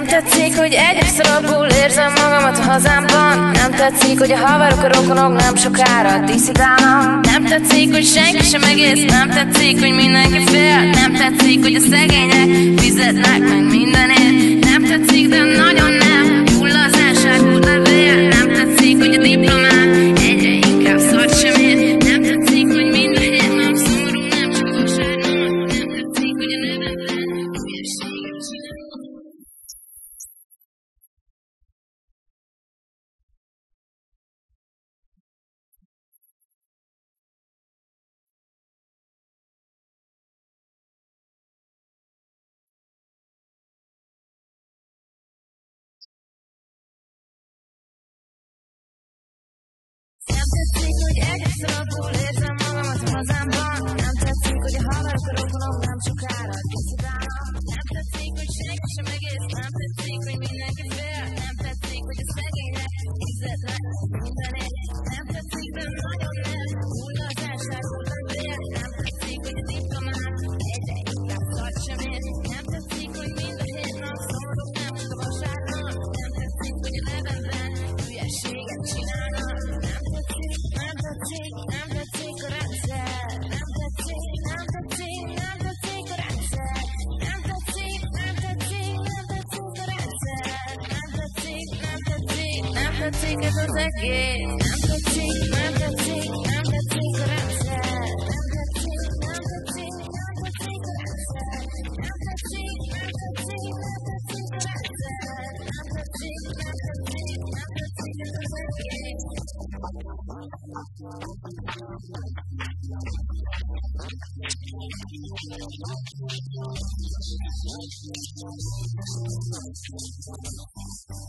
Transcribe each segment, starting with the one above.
Nem tetszik, hogy egyre szarabul érzem magamat a hazámban. Nem tetszik, hogy a haverok, a rokonok nem sokára diszidálnak. Nem tetszik, hogy senki sem egész. Nem tetszik, hogy mindenki fél. Nem tetszik, hogy a szegények fizetnek meg mindenért Nem tetszik, hogy egész szarabul érzem magamat hazámban. Nem tetszik, hogy a haverok, a rokonok nem sokára diszidálnak Nem tetszik, hogy senki sem egész. Nem tetszik, hogy the thing of the game. I'm the thing, I'm the thing, I'm the thing that I'm sad. I'm the thing, I'm the thing, I'm the thing that I'm sad. I'm the thing, I'm the thing, I'm the thing that I'm sad. I'm the thing, I'm the thing, I'm the thing that I'm sad.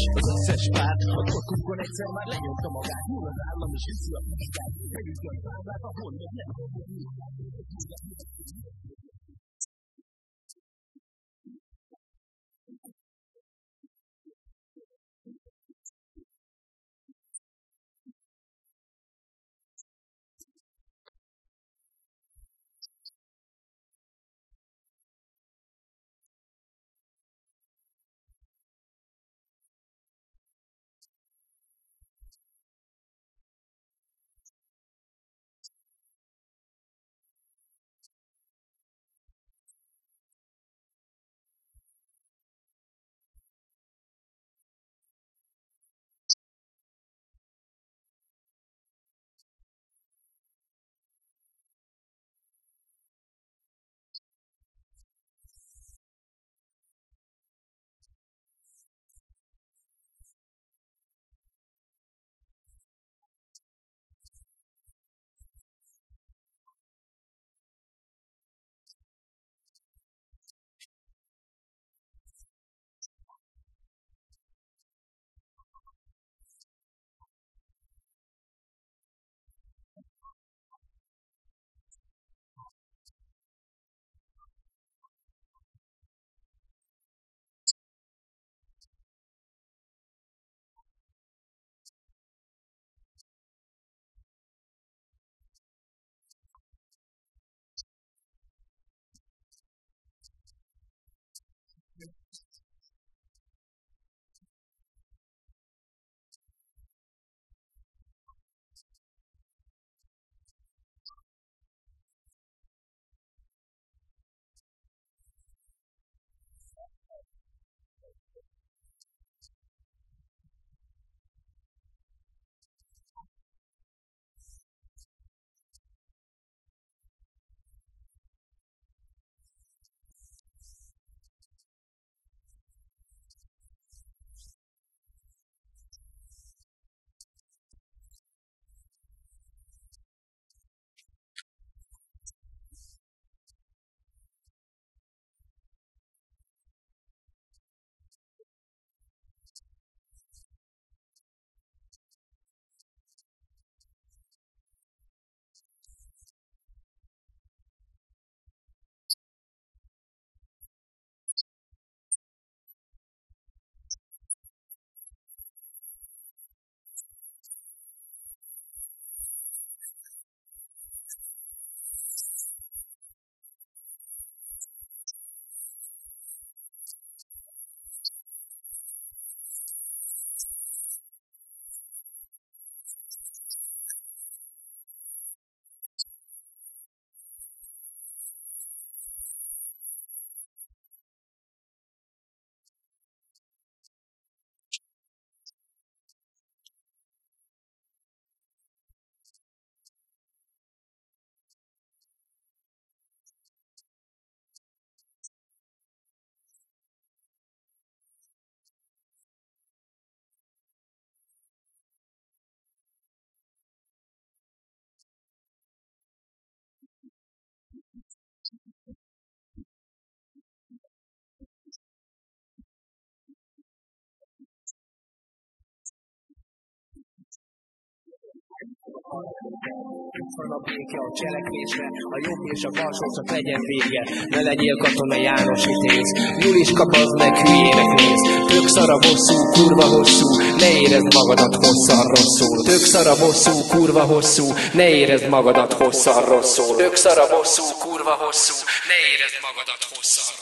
Is, az összes pár A torkunkon egyszer már lenyomta magát Hull az állam és viszi a Megütja a nem a béke a cselekvésre, a jobb és a bal csak legyen vége. Ne legyél katona János hitéz, Julis kap az meg hülyének néz. Tök szara bosszú, kurva hosszú, ne érezd magadat hosszan rosszul. Tök szara bosszú, kurva hosszú, ne érezd magadat hosszan rosszul. Tök szara bosszú, kurva hosszú, ne érezd magadat hosszan rosszul.